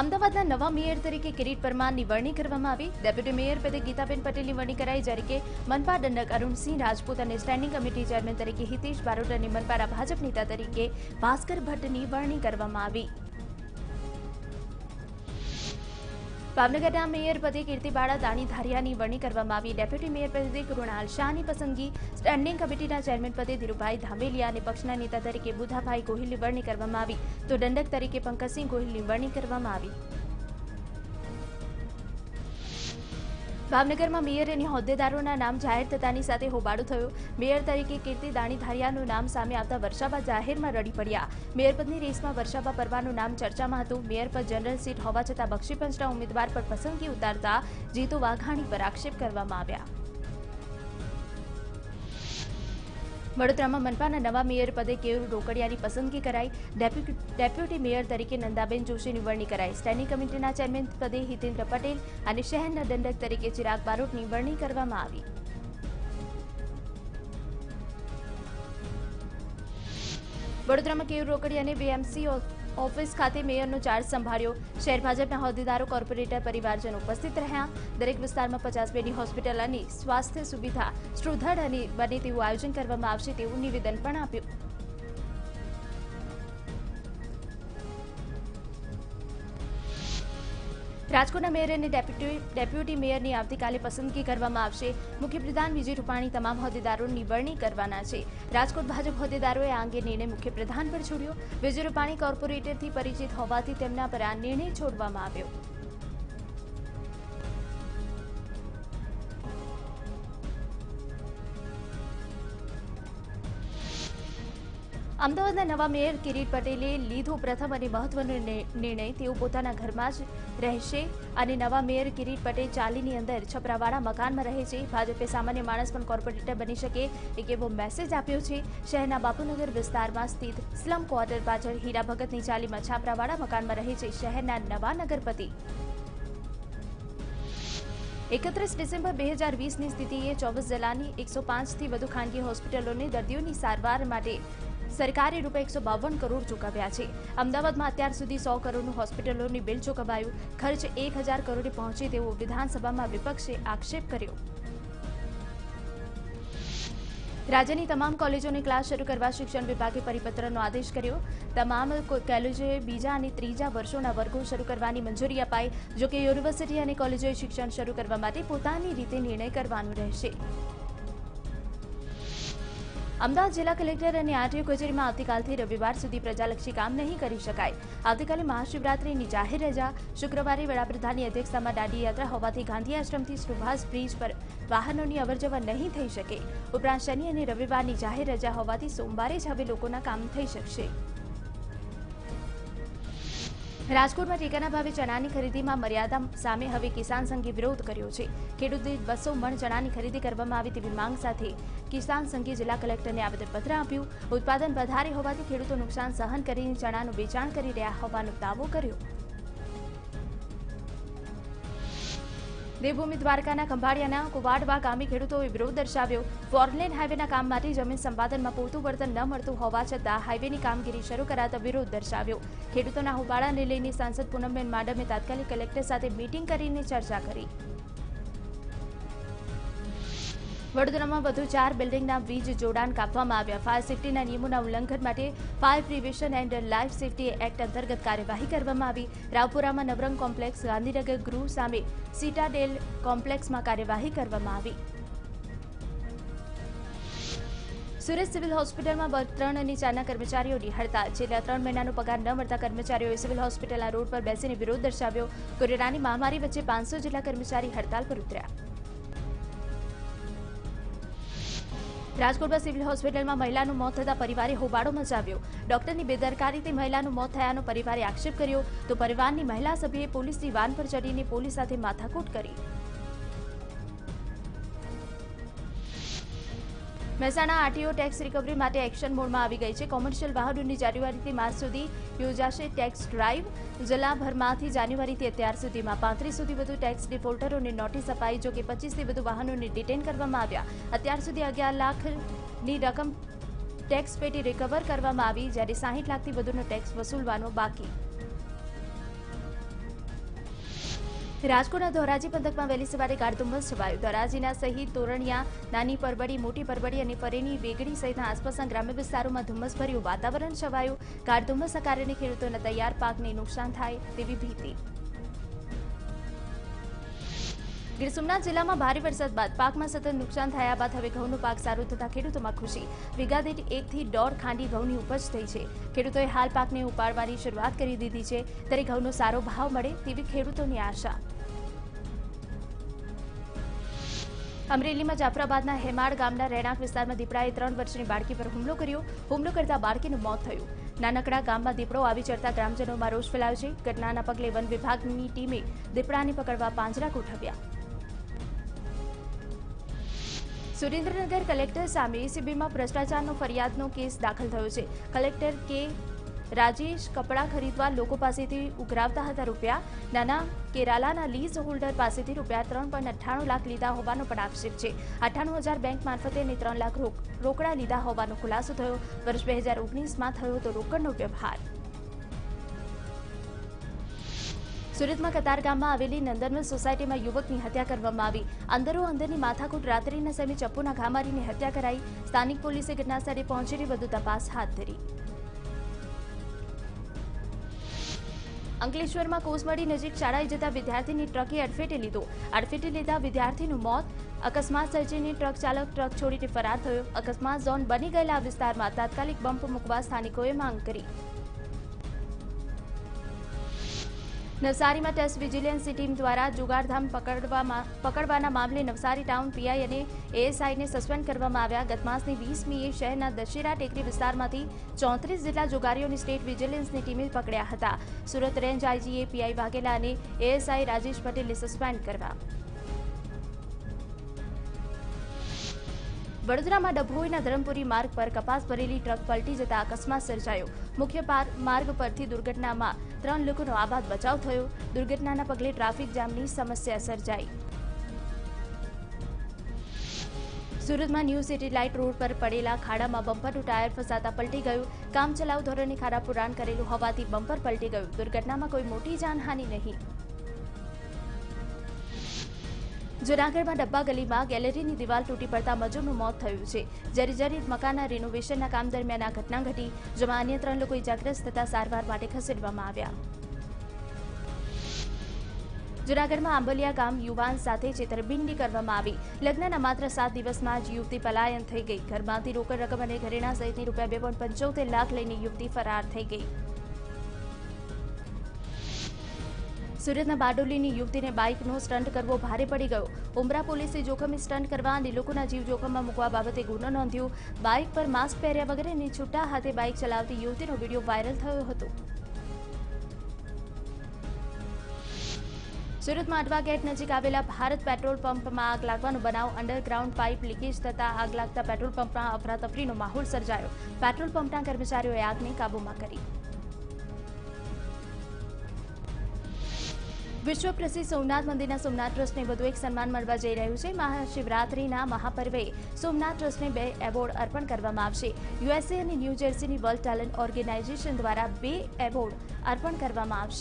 અમદાવાદના નવા મેયર તરીકે કિરીટ પરમારની વરણી કરવામાં આવી. ડેપ્યુટી મેયર પદે ગીતાબેન પટેલની વરણી કરાઈ, જ્યારે કે મનપા દંડક અરુણસિંહ રાજપૂત અને સ્ટેન્ડિંગ કમિટી ચેરમેન તરીકે હિતેશ બારોટ અને મનપાના ભાજપ નેતા તરીકે ભાસ્કર ભટ્ટની વરણી કરવામાં આવી. ભાવનગરના મેયર પદે કીર્તિબાળા દાણી ધારિયાની વરણી કરવામાં આવી. ડેપ્યુટી મેયર પદે કૃણાલ શાહની પસંદગી. સ્ટેન્ડિંગ કમિટીના ચેરમેન પદે ધીરુભાઈ ધામેલિયા અને પક્ષના નેતા તરીકે બુધાભાઈ ગોહિલની વરણી કરવામાં આવી. તો દંડક તરીકે પંકજસિંહ ગોહિલની વરણી કરવામાં આવી. ભાવનગરમાં મેયર અને હોદ્દેદારોના નામ જાહેર થતાની સાથે હોબાળો થયો. મેયર તરીકે કીર્તિ દાણીધારિયાનું નામ સામે આવતા વર્ષાબા જાહેરમાં રડી પડ્યા. મેયર પદની રેસમાં વર્ષાબા પરવાનું નામ ચર્ચામાં હતું. મેયર પદ જનરલ સીટ હોવા છતાં બક્ષીપંચના ઉમેદવાર પર પસંદગી ઉતારતા જીતુ વાઘાણી પર આક્ષેપ કરવામાં આવ્યા. વડોદરામાં મનપાના નવા મેયર પદે કેયુર રોકડિયાની પસંદગી કરાઈ. ડેપ્યુટી મેયર તરીકે નંદાબેન જોશીની વરણી કરાઈ. સ્ટેન્ડિંગ કમિટીના ચેરમેન પદે હિતેન્દ્ર પટેલ અને શહેરના દંડક તરીકે ચિરાગ બારોટની વરણી કરવામાં આવી. વડોદરામાં કેયુર રોકડિયાને બીએમસી ઓફિસ ખાતે મેયરનો ચાર્જ સંભાળ્યો. શહેર ભાજપના હોદ્દેદારો, કોર્પોરેટર, પરિવારજનો ઉપસ્થિત રહ્યા. દરેક વિસ્તારમાં પચાસ બેડની હોસ્પિટલ અને સ્વાસ્થ્ય સુવિધા સુદૃઢ અને બને તેવું આયોજન કરવામાં આવશે તેવું નિવેદન પણ આપ્યું. રાજકોટના મેયર અને ડેપ્યુટી ડેપ્યુટી મેયરની આવતીકાલે પસંદગી કરવામાં આવશે. મુખ્યપ્રધાન વિજય રૂપાણી તમામ હોદ્દેદારોની વરણી કરવાના છે. રાજકોટ ભાજપ હોદ્દેદારોએ આ અંગે નિર્ણય મુખ્યપ્રધાન પર છોડ્યો. વિજય રૂપાણી કોર્પોરેટરથી પરિચિત હોવાથી તેમના પર આ નિર્ણય છોડવામાં આવ્યો. અમદાવાદના નવા મેયર કિરીટ પટેલે લીધો પ્રથમ અને મહત્વનો નિર્ણય તેઓ પોતાના ઘરમાં જ રહેશે અને નવા મેયર કિરીટ પટેલ ચાલીની અંદર છપરાવાળા મકાનમાં રહે છે. ભાજપે સામાન્ય માણસ પણ કોર્પોરેટર બની શકે એક એવો મેસેજ આપ્યો છે. શહેરના બાપુનગર વિસ્તારમાં સ્થિત સ્લમ ક્વાર્ટર પાછળ હીરા ભગતની ચાલીમાં છાપરાવાળા મકાનમાં રહે છે શહેરના નવા નગરપતિ. એકત્રીસ ડિસેમ્બર બે હજાર વીસની સ્થિતિએ ચોવીસ જિલ્લાની એકસો પાંચથી વધુ ખાનગી હોસ્પિટલોને દર્દીઓની સારવાર માટે સરકારે રૂપિયા એકસો બાવન કરોડ ચૂકવ્યા છે. અમદાવાદમાં અત્યાર સુધી સો કરોડનું હોસ્પિટલોની બિલ ચૂકવાયું. ખર્ચ એક હજાર કરોડે પહોંચે તેવો વિધાનસભામાં વિપક્ષે આક્ષેપ કર્યો. રાજ્યની તમામ કોલેજોને ક્લાસ શરૂ કરવા શિક્ષણ વિભાગે પરિપત્રનો આદેશ કર્યો. તમામ કોલેજોએ બીજા અને ત્રીજા વર્ષોના વર્ગો શરૂ કરવાની મંજૂરી અપાઈ જોકે યુનિવર્સિટી અને કોલેજોએ શિક્ષણ શરૂ કરવા માટે પોતાની રીતે નિર્ણય કરવાનો રહેશે. અમદાવાદ જિલ્લા કલેક્ટર અને આરટીઓ કચેરીમાં આવતીકાલથી રવિવાર સુધી પ્રજાલક્ષી કામ નહીં કરી શકાય. આવતીકાલે મહાશિવરાત્રીની જાહેર રજા, શુક્રવારે વડાપ્રધાનની અધ્યક્ષતામાં દાંડી યાત્રા હોવાથી ગાંધી આશ્રમથી સુભાષ બ્રિજ પર વાહનોની અવરજવર નહીં થઈ શકે. ઉપરાંત શનિ અને રવિવારની જાહેર રજા હોવાથી સોમવારે જ હવે લોકોના કામ થઈ શકશે. રાજકોટમાં ટેકાના ભાવે ચણાની ખરીદીમાં મર્યાદા સામે હવે કિસાન સંઘે વિરોધ કર્યો છે. ખેડૂતે બસો મણ ચણાની ખરીદી કરવામાં આવે તેવી માંગ સાથે કિસાન સંઘે જિલ્લા કલેક્ટરને આવેદનપત્ર આપ્યું. ઉત્પાદન વધારે હોવાથી ખેડૂતો નુકસાન સહન કરીને ચણાનું વેચાણ કરી રહ્યા હોવાનો દાવો કર્યો. દેવભૂમિ દ્વારકાના ખંભાળિયાના કુવાડવા ગામે ખેડૂતોએ વિરોધ દર્શાવ્યો. ફોરલેન હાઈવેના કામ માટે જમીન સંપાદનમાં પૂરતું વળતર ન મળતું હોવા છતાં હાઈવેની કામગીરી શરૂ કરાતા વિરોધ દર્શાવ્યો. ખેડૂતોના હોબાળાને લઈને સાંસદ પૂનમબેન માડમે તાત્કાલિક કલેક્ટર સાથે મીટિંગ કરીને ચર્ચા કરી. વડોદરામાં વધુ ચાર બિલ્ડિંગના વીજ જોડાણ કાપવામાં આવ્યા. ફાયર સેફટીના નિયમોના ઉલ્લંઘન માટે fire prevention and life safety act અંતર્ગત કાર્યવાહી કરવામાં આવી. રાવપુરામાં નવરંગ કોમ્પ્લેક્સ, ગાંધીનગર ગૃહ સામે સીટાડેલ કોમ્પ્લેક્સમાં કાર્યવાહી કરવામાં આવી. સુરત સિવિલ હોસ્પિટલમાં ત્રણ અને ચારના કર્મચારીઓની હડતાલ છેલ્લા ત્રણ મહિનાનો પગાર ન મળતા કર્મચારીઓએ સિવિલ હોસ્પિટલના રોડ પર બેસીને વિરોધ દર્શાવ્યો. કોરોનાની મહામારી વચ્ચે પાંચસો જેટલા કર્મચારી હડતાળ પર ઉતર્યા. રાજકોટમાં સિવિલ હોસ્પિટલમાં મહિલાનું મોત થતા પરિવારે હોબાળો મચાવ્યો. ડોક્ટરની બેદરકારીથી મહિલાનું મોત થયાનો પરિવારે આક્ષેપ કર્યો તો પરિવારની મહિલા સભ્યએ પોલીસની વાન પર ચડીને પોલીસ સાથે માથાકૂટ કરી. મહેસાણા આરટીઓ ટેક્સ રિકવરી માટે એક્શન મોડમાં આવી ગઈ છે. કોમર્શિયલ વાહનોની જાન્યુઆરીથી માર્ચ સુધી યોજાશે ટેક્સ ડ્રાઈવ. જિલ્લાભરમાંથી જાન્યુઆરીથી અત્યાર સુધીમાં પાંત્રીસ સુધી વધુ ટેક્સ ડિફોલ્ટરોને નોટિસ અપાઈ, જો કે પચીસથી વધુ વાહનોને ડિટેન કરવામાં આવ્યા. અત્યાર સુધી અગિયાર લાખની રકમ ટેક્સ પેટી રિકવર કરવામાં આવી, જ્યારે સાહીઠ લાખથી વધુનો ટેક્સ વસૂલવાનો બાકી. રાજકોટના ધોરાજી પંથકમાં વહેલી સવારે ગાઢધુમ્મસ છવાયું. ધોરાજીના સહિત તોરણિયા, નાની પરબડી, મોટી પરબડી અને ફરેની વેગડી સહિતના આસપાસના ગ્રામ્ય વિસ્તારોમાં ધુમ્મસભર્યું વાતાવરણ છવાયું. ગાઢધુમ્મસના કારણે ખેડૂતોના તૈયાર પાકને નુકસાન થાય તેવી ભીતિ. ગીર સોમનાથ જિલ્લામાં ભારે વરસાદ બાદ પાકમાં સતત નુકસાન થયા બાદ હવે ઘઉંનો પાક સારો થતા ખેડૂતોમાં ખુશી. વીઘા દીઠ એકથી દોઢ ખાંડી ઘઉંની ઉપજ થઈ છે. ખેડૂતોએ હાલ પાકને ઉપાડવાની શરૂઆત કરી દીધી છે. ત્યારે ઘઉંનો સારો ભાવ મળે તેવી ખેડૂતોની આશા. અમરેલીમાં જાફરાબાદના હેમાડ ગામના રહેણાંક વિસ્તારમાં દીપડાએ ત્રણ વર્ષની બાળકી પર હુમલો કર્યો. હુમલો કરતા બાળકીનું મોત થયું. નાનકડા ગામમાં દીપડો આવી ચડતા ગ્રામજનોમાં રોષ ફેલાયો છે. ઘટનાના પગલે વન વિભાગની ટીમે દીપડાને પકડવા પાંજરા ગોઠવ્યા. સુરેન્દ્રનગર કલેક્ટર સામે એસીબીમાં ભ્રષ્ટાચારનો ફરિયાદનો કેસ દાખલ થયો છે. કલેક્ટર કે રાજેશ કપડાં ખરીદવા લોકો પાસેથી ઉઘરાવતા હતા રૂપિયા. નાના કેરાલાના લીઝ હોલ્ડર પાસેથી રૂપિયા ત્રણ પોઈન્ટ અઠ્ઠાણું લાખ લીધા હોવાનો પણ આક્ષેપ છે. અઠ્ઠાણું હજાર બેંક મારફતે અને ત્રણ લાખ રોકડા લીધા હોવાનો ખુલાસો થયો. વર્ષ બે હજાર ઓગણીસમાં થયો હતો રોકડનો વ્યવહાર. સુરતમાં કતારગામમાં આવેલી નંદનવન સોસાયટીમાં યુવકની હત્યા કરવામાં આવી. અંદરો અંદરની માથાકૂટ રાત્રિના સમયે ચપ્પુના ઘા મારીને હત્યા કરાઈ. સ્થાનિક પોલીસે ઘટનાસ્થળે પહોંચીને વધુ તપાસ હાથ ધરી. અંકલેશ્વરમાં કોસમડી નજીક શાળાએ જતા વિદ્યાર્થીની ટ્રકે અડફેટે લીધો. અડફેટે લીધા વિદ્યાર્થીનું મોત. અકસ્માત સર્જીને ટ્રક ચાલક ટ્રક છોડીને ફરાર થયો. અકસ્માત ઝોન બની ગયેલા વિસ્તારમાં તાત્કાલિક બમ્પ મૂકવા સ્થાનિકોએ માંગ કરી. નવસારીમાં ટેસ્ટ વિજિલન્સની ટીમ દ્વારા જુગારધામ પકડવાના મામલે નવસારી ટાઉન પીઆઈ અને એએસઆઈને સસ્પેન્ડ કરવામાં આવ્યા. ગત માસની વીસમીએ શહેરના દશેરા ટેકરી વિસ્તારમાંથી ચોત્રીસ જેટલા જુગારીઓની સ્ટેટ વિજિલન્સની ટીમે પકડ્યા હતા. સુરત રેન્જ આઈજીએ પીઆઈ વાઘેલા અને એએસઆઈ રાજેશ પટેલને સસ્પેન્ડ કરવા. વડોદરામાં ડભોઈના ધરમપુરી માર્ગ પર કપાસ ભરેલી ટ્રક પલટી જતા અકસ્માત સર્જાયો. મુખ્ય માર્ગ પરથી દુર્ઘટનામાં ત્રણ લોકોનો આબાદ બચાવ થયો. દુર્ઘટનાના પગલે ટ્રાફિક જામની સમસ્યા સર્જાઈ. સુરતમાં ન્યૂ સિટી લાઇટ રોડ પર પડેલા ખાડામાં બમ્પરનું ટાયર ફસાતા પલટી ગયું. કામચલાઉ ધોરણે ખાડા પુરાણ કરેલું હોવાથી બમ્પર પલટી ગયું. દુર્ઘટનામાં કોઈ મોટી જાનહાની નહીં. જૂનાગઢમાં ડબ્બા ગલીમાં ગેલેરીની દિવાલ તૂટી પડતા મજૂરનું મોત થયું છે. જર્જરિત મકાનના રિનોવેશનના કામ દરમિયાન આ ઘટના ઘટી, જેમાં અન્ય ત્રણ લોકો ઇજાગ્રસ્ત થતા સારવાર માટે ખસેડવામાં આવ્યા. જૂનાગઢમાં આંબલિયા ગામ યુવાન સાથે છેતરપિંડી કરવામાં આવી. લગ્નના માત્ર સાત દિવસમાં જ યુવતી પલાયન થઈ ગઈ. ઘરમાંથી રોકડ રકમ અને ઘરેણા સહિતની રૂપિયા બે લાખ લઈને યુવતી ફરાર થઈ ગઈ. સુરતના બારડોલીની યુવતીને બાઇકનો સ્ટન્ટ કરવો ભારે પડી ગયો. ઉમરા પોલીસે જોખમી સ્ટન્ટ કરવા અને લોકોના જીવ જોખમમાં મૂકવા બાબતે ગુનો નોંધ્યો. બાઇક પર માસ્ક પહેર્યા વગર છૂટા હાથે બાઇક ચલાવતી યુવતીનો વીડિયો વાયરલ થયો હતો. સુરતમાં અટવા ગેટ નજીક આવેલા ભારત પેટ્રોલ પંપમાં આગ લાગવાનો બનાવ, અંડરગ્રાઉન્ડ પાઇપ લીકેજ થતા આગ લાગતા પેટ્રોલ પંપમાં અફરાતફરીનો માહોલ સર્જાયો. પેટ્રોલ પંપના કર્મચારીઓએ આગને કાબૂમાં કરી. વિશ્વ પ્રસિદ્ધ સોમનાથ મંદિરના સોમનાથ ટ્રસ્ટને વધુ એક સન્માન મળવા જઈ રહ્યું છે. મહાશિવરાત્રિના મહાપર્વે સોમનાથ ટ્રસ્ટને બે એવોર્ડ અર્પણ કરવામાં આવશે. યુએસએ અને ન્યૂ જર્સીની વર્લ્ડ ટેલેન્ટ ઓર્ગેનાઇઝેશન દ્વારા બે એવોર્ડ અર્પણ કરવામાં આવશે.